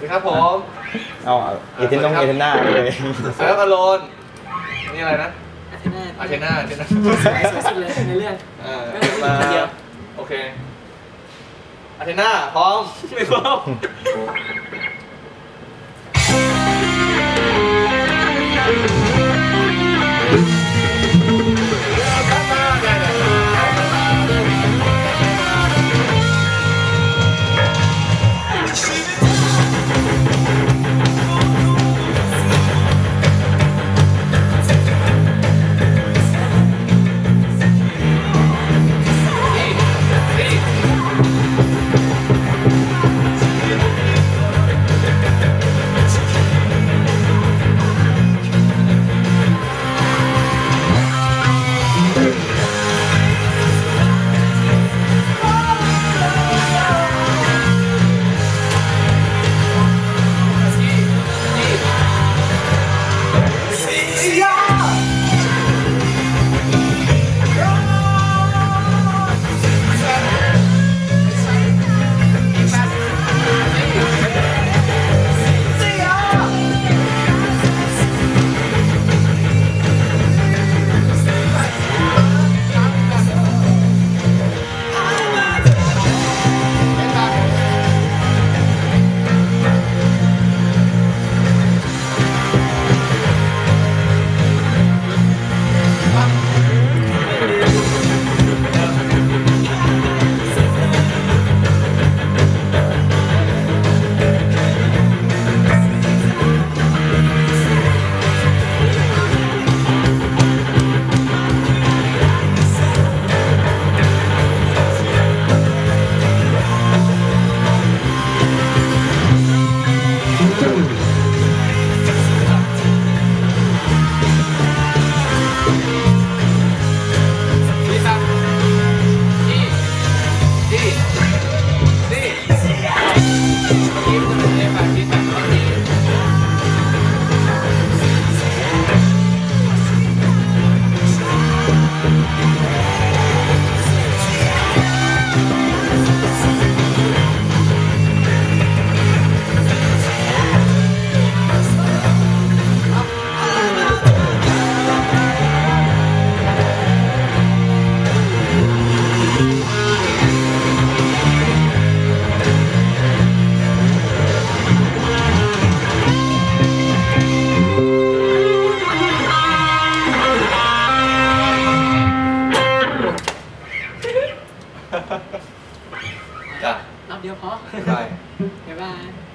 สวัสดีครับผมเอาเอเทนน้องเอเทนหน้าเลยเซิร์ฟอโลนนี่อะไรนะอาเทน่าอาเทน่าอาเทน่าสวยสวยสุดเลยในเรื่องอ่าไม่เป็นผู้หญิมางคนเดียวโอเคอาเทน่าพร้อมไม่พร้อม จ้ะรอบเดียวพอได้บ๊ายบาย